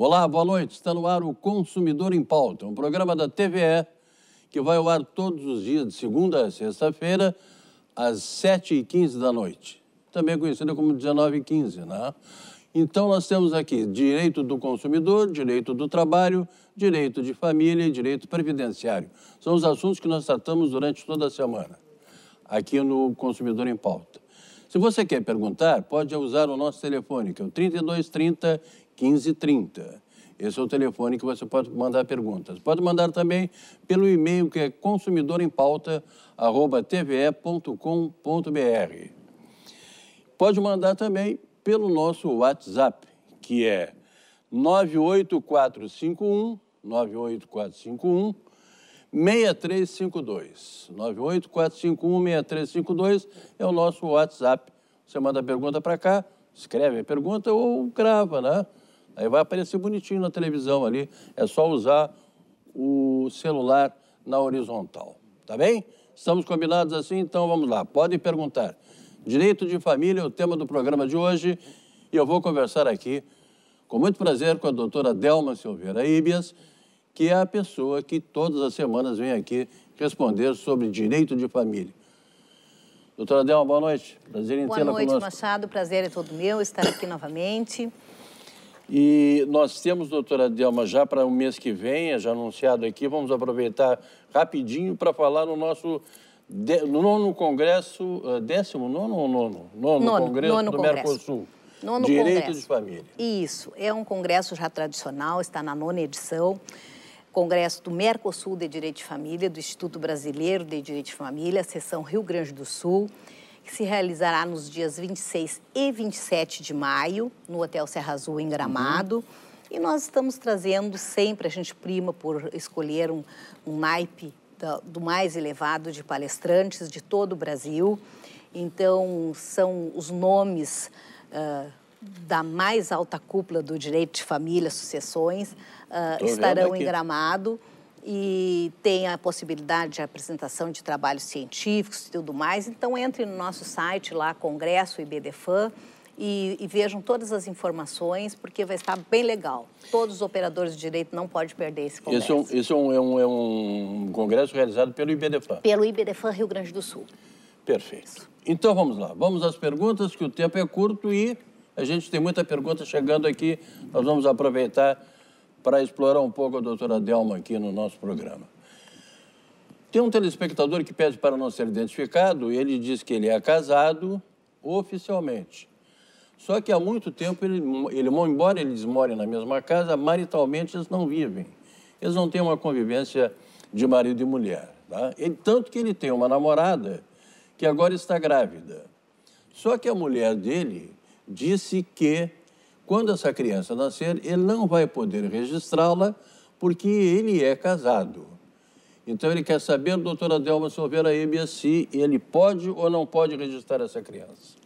Olá, boa noite. Está no ar o Consumidor em Pauta, um programa da TVE que vai ao ar todos os dias, de segunda a sexta-feira, às 7h15 da noite. Também conhecida como 19h15, né? Então, nós temos aqui direito do consumidor, direito do trabalho, direito de família e direito previdenciário. São os assuntos que nós tratamos durante toda a semana, aqui no Consumidor em Pauta. Se você quer perguntar, pode usar o nosso telefone, que é o 3230 1530. Esse é o telefone que você pode mandar perguntas. Pode mandar também pelo e-mail que é consumidorempauta.tve.com.br. Pode mandar também pelo nosso WhatsApp, que é 98451 98451 6352. 98451 6352 é o nosso WhatsApp. Você manda a pergunta para cá, escreve a pergunta ou grava, né? Aí vai aparecer bonitinho na televisão ali. É só usar o celular na horizontal. Tá bem? Estamos combinados assim? Então vamos lá. Podem perguntar. Direito de família é o tema do programa de hoje e eu vou conversar aqui com muito prazer com a doutora Delma Silveira Ibias, que é a pessoa que todas as semanas vem aqui responder sobre direito de família. Doutora Delma, boa noite. Prazer em tê-la conosco. Boa noite, Machado. Prazer é todo meu estar aqui novamente. E nós temos, doutora Delma, já para o mês que vem, é já anunciado aqui, vamos aproveitar rapidinho para falar no nosso de, no nono congresso, uh, décimo nono ou nono? Nono, nono congresso nono do congresso. Mercosul. Nono Direito congresso. de Família. Isso, é um congresso já tradicional, está na nona edição. Congresso do Mercosul de Direito de Família, do Instituto Brasileiro de Direito de Família, seção Rio Grande do Sul que se realizará nos dias 26 e 27 de maio, no Hotel Serra Azul, em Gramado. Uhum. E nós estamos trazendo sempre, a gente prima por escolher um, um naipe do, do mais elevado de palestrantes de todo o Brasil. Então, são os nomes uh, da mais alta cúpula do direito de família, sucessões, uh, estarão em Gramado e tem a possibilidade de apresentação de trabalhos científicos e tudo mais. Então, entre no nosso site lá, Congresso IBDFAN, e, e, vejam todas as informações, porque vai estar bem legal. Todos os operadores de direito não podem perder esse congresso. Isso, isso é, um, é, um, é um congresso realizado pelo IBDFAN? Pelo IBDFAN Rio Grande do Sul. Perfeito. Então, vamos lá. Vamos às perguntas, que o tempo é curto e a gente tem muita pergunta chegando aqui. Nós vamos aproveitar para explorar um pouco a doutora Delma aqui no nosso programa. Tem um telespectador que pede para não ser identificado, ele diz que ele é casado oficialmente. Só que há muito tempo, ele, ele, embora eles morem na mesma casa, maritalmente eles não vivem. Eles não têm uma convivência de marido e mulher. Tá? Ele, tanto que ele tem uma namorada que agora está grávida. Só que a mulher dele disse que quando essa criança nascer, ele não vai poder registrá-la porque ele é casado. Então, ele quer saber, doutora Delma Silveira Ebia, se ele pode ou não pode registrar essa criança.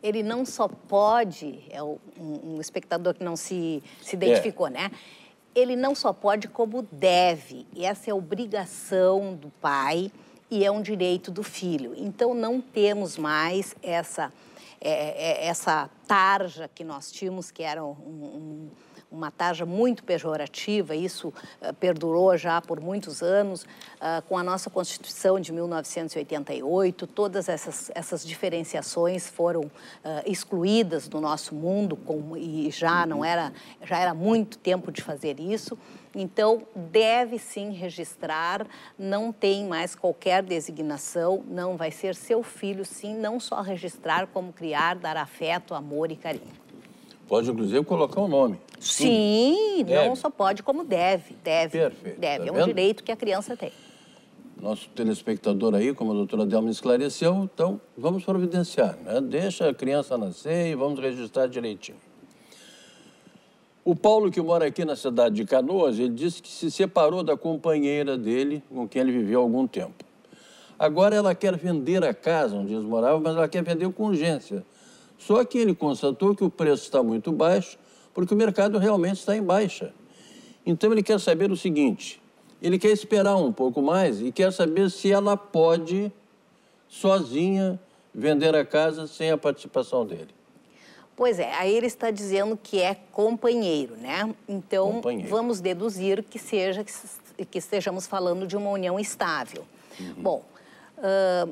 Ele não só pode, é um, um espectador que não se, se identificou, é. né? Ele não só pode, como deve. E essa é a obrigação do pai e é um direito do filho. Então, não temos mais essa é, é, essa tarja que nós tínhamos, que era um, um, uma tarja muito pejorativa, isso uh, perdurou já por muitos anos, uh, com a nossa Constituição de 1988, todas essas, essas diferenciações foram uh, excluídas do nosso mundo, e já não era, já era muito tempo de fazer isso. Então, deve sim registrar, não tem mais qualquer designação, não vai ser seu filho, sim, não só registrar, como criar, dar afeto, amor e carinho. Pode, inclusive, colocar o um nome. Sim, não só pode, como deve. Deve. Perfeito. Deve. Tá é um direito que a criança tem. Nosso telespectador aí, como a doutora Delma esclareceu, então vamos providenciar, né? Deixa a criança nascer e vamos registrar direitinho. O Paulo, que mora aqui na cidade de Canoas, ele disse que se separou da companheira dele, com quem ele viveu há algum tempo. Agora ela quer vender a casa onde eles moravam, mas ela quer vender com urgência. Só que ele constatou que o preço está muito baixo, porque o mercado realmente está em baixa. Então ele quer saber o seguinte: ele quer esperar um pouco mais e quer saber se ela pode, sozinha, vender a casa sem a participação dele. Pois é, aí ele está dizendo que é companheiro, né? Então, Companheiro. vamos deduzir que seja que, estejamos falando de uma união estável. Bom, ah,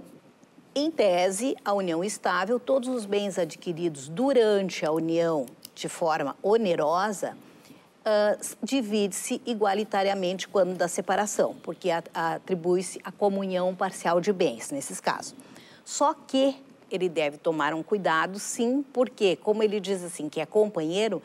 em tese, a união estável, todos os bens adquiridos durante a união de forma onerosa, ah, divide-se igualitariamente quando da separação, porque atribui-se a comunhão parcial de bens, nesses casos. Só que ele deve tomar um cuidado, sim, porque, como ele diz assim, que é companheiro,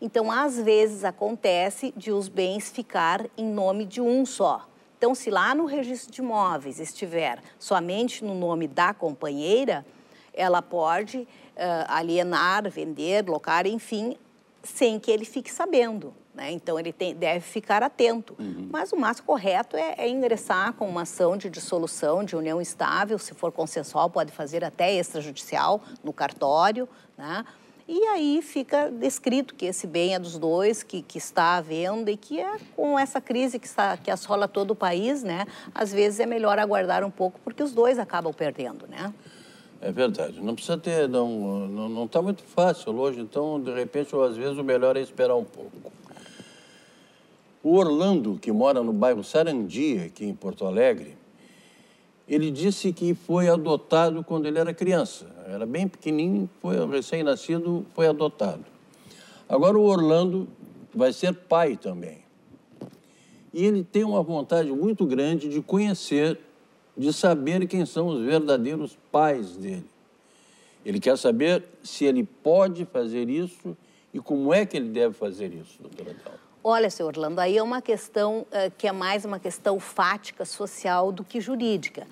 então, às vezes, acontece de os bens ficar em nome de um só. Então, se lá no registro de imóveis estiver somente no nome da companheira, ela pode eh, alienar, vender, locar, enfim, sem que ele fique sabendo. Né? Então, ele tem- deve ficar atento. Mas o mais correto é, é ingressar com uma ação de dissolução, de união estável. Se for consensual, pode fazer até extrajudicial no cartório. Né? E aí fica descrito que esse bem é dos dois, que, que está à venda e que é com essa crise que, está, que assola todo o país, né? Às vezes é melhor aguardar um pouco, porque os dois acabam perdendo, né? É verdade. Não precisa ter, não não não está muito fácil hoje, então de repente ou às vezes o melhor é esperar um pouco. O Orlando, que mora no bairro Sarandia, aqui em Porto Alegre, ele disse que foi adotado quando ele era criança. Era bem pequenininho, foi recém-nascido, foi adotado. Agora o Orlando vai ser pai também. E ele tem uma vontade muito grande de conhecer, de saber quem são os verdadeiros pais dele. Ele quer saber se ele pode fazer isso e como é que ele deve fazer isso, doutora Delma. Olha, senhor Orlando, aí é uma questão eh, que é mais uma questão fática, social, do que jurídica.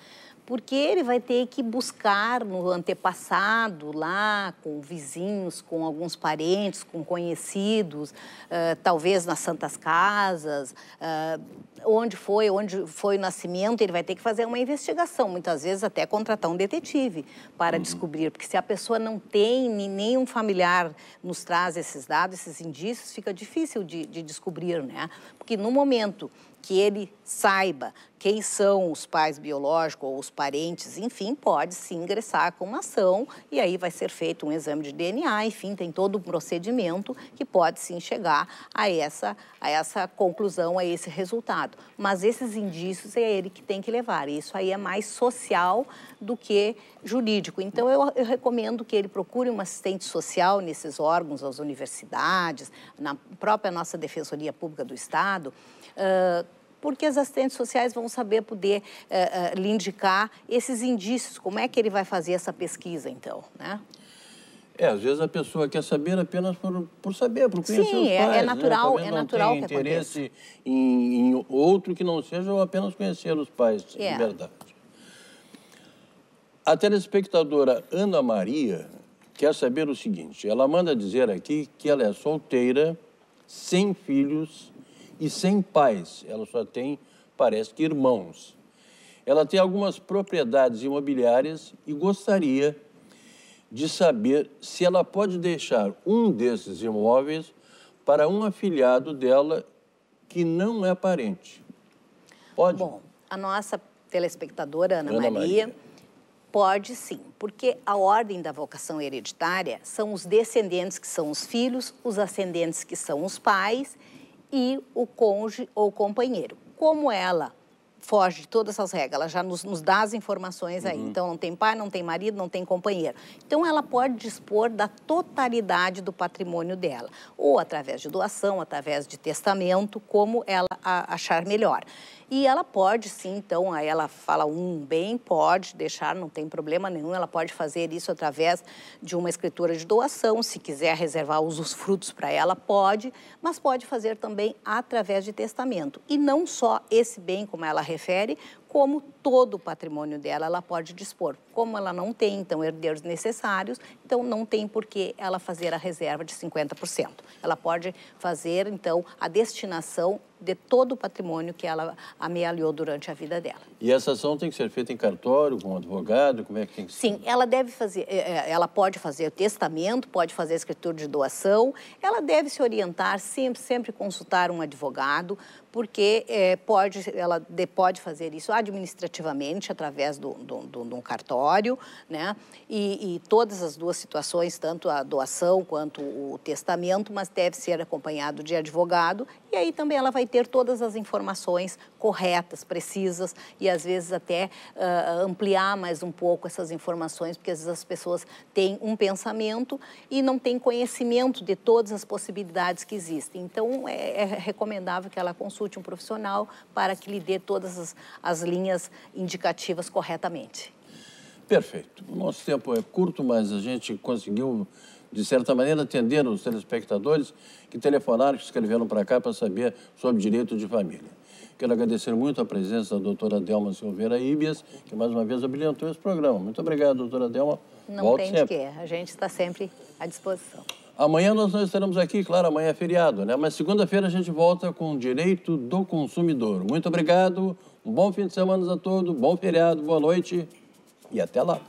Porque ele vai ter que buscar no antepassado, lá, com vizinhos, com alguns parentes, com conhecidos, eh, talvez nas santas casas, eh, onde foi, onde foi o nascimento, ele vai ter que fazer uma investigação, muitas vezes até contratar um detetive para descobrir, porque se a pessoa não tem, nem nenhum familiar nos traz esses dados, esses indícios, fica difícil de, de descobrir, né? Porque no momento que ele saiba quem são os pais biológicos ou os parentes, enfim, pode sim ingressar com uma ação e aí vai ser feito um exame de DNA, enfim, tem todo um procedimento que pode sim chegar a essa, a essa conclusão, a esse resultado. Mas esses indícios é ele que tem que levar. Isso aí é mais social do que jurídico. Então, eu, eu recomendo que ele procure um assistente social nesses órgãos, as universidades, na própria nossa Defensoria Pública do Estado, ah, porque as assistentes sociais vão saber poder eh, eh, lhe indicar esses indícios, como é que ele vai fazer essa pesquisa, então, né? É, às vezes a pessoa quer saber apenas por, por saber, por conhecer Sim, os é- é pais. né? natural- Talvez é não natural que interesse em, em outro que não seja ou apenas conhecer os pais, É. de verdade. A telespectadora Ana Maria quer saber o seguinte: ela manda dizer aqui que ela é solteira, sem filhos e sem pais. Ela só tem, parece que, irmãos. Ela tem algumas propriedades imobiliárias e gostaria de saber se ela pode deixar um desses imóveis para um afiliado dela que não é parente. Pode? Bom, a nossa telespectadora Ana, Ana Maria, Maria. Pode sim, porque a ordem da vocação hereditária são os descendentes que são os filhos, os ascendentes que são os pais e o cônjuge ou companheiro. Como ela foge de todas essas regras, ela já nos, nos dá as informações aí. Então, não tem pai, não tem marido, não tem companheiro. Então, ela pode dispor da totalidade do patrimônio dela, ou através de doação, através de testamento, como ela achar melhor. E ela pode sim, então, aí ela fala um bem, pode deixar, não tem problema nenhum, ela pode fazer isso através de uma escritura de doação, se quiser reservar os frutos para ela, pode, mas pode fazer também através de testamento. E não só esse bem, como ela refere, como todo o patrimônio dela ela pode dispor. Como ela não tem, então, herdeiros necessários, então não tem por que ela fazer a reserva de 50%. Ela pode fazer, então, a destinação de todo o patrimônio que ela amealhou durante a vida dela. E essa ação tem que ser feita em cartório, com um advogado? Como é que tem que ser? Sim, ela deve fazer, eh, eh, ela pode fazer testamento, pode fazer escritura de doação, ela deve se orientar, sempre, sempre consultar um advogado, porque é, pode, ela de, pode fazer isso administrativamente, através de um cartório, né? E, e, todas as duas situações, tanto a doação quanto o testamento, mas deve ser acompanhado de advogado, e aí também ela vai ter todas as informações corretas, precisas, e às vezes até uh, ampliar mais um pouco essas informações, porque às vezes as pessoas têm um pensamento e não têm conhecimento de todas as possibilidades que existem. Então, é, é recomendável que ela consulte um profissional para que lhe dê todas as, as linhas indicativas corretamente. Perfeito. O nosso tempo é curto, mas a gente conseguiu, de certa maneira, atender os telespectadores que telefonaram, que escreveram para cá para saber sobre direito de família. Quero agradecer muito a presença da doutora Delma Silveira Ibias, que mais uma vez abrilhantou esse programa. Muito obrigado, doutora Delma. Não Volte tem sempre. de quê. A gente está sempre à disposição. Amanhã nós não estaremos aqui, claro, amanhã é feriado, né? Mas segunda-feira a gente volta com o Direito do Consumidor. Muito obrigado, um bom fim de semana a todos, bom feriado, boa noite e até lá.